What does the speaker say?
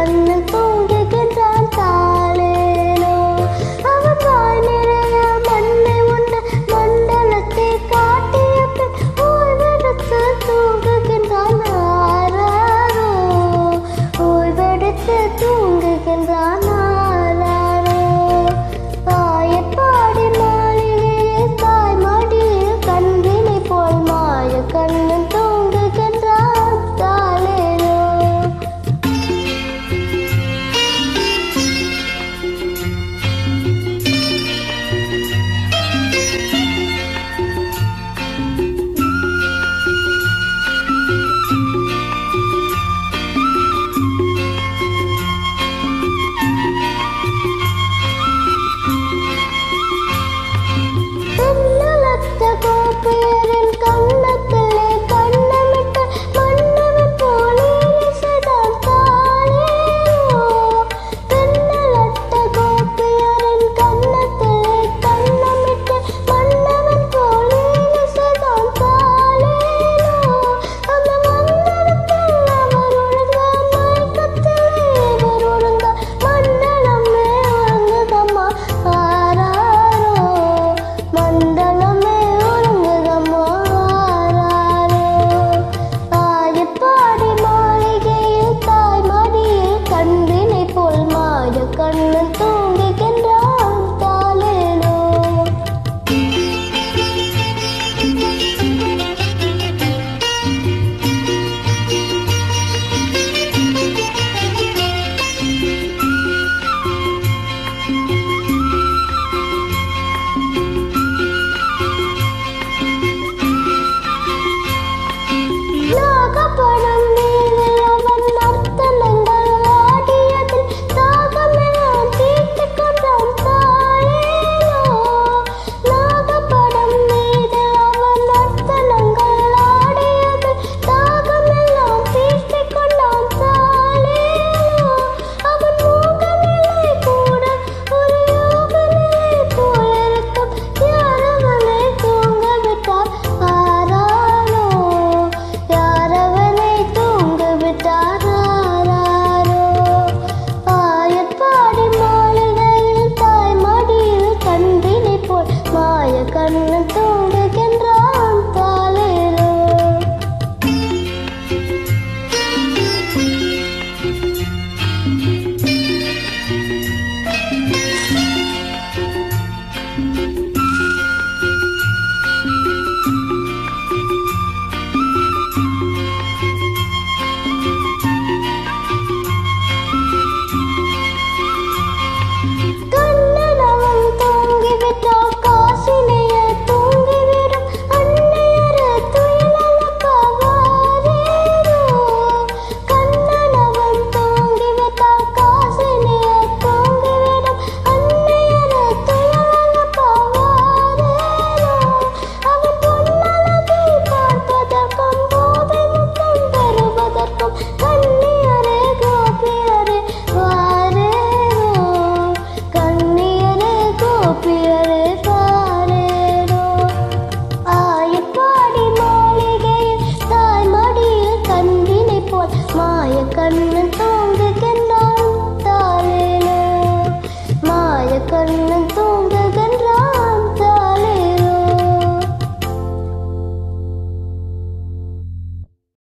അന്ന് കണ്ണ് തോന്നുകെന്നാൽ താഴേനോ മായ കണ്ണ്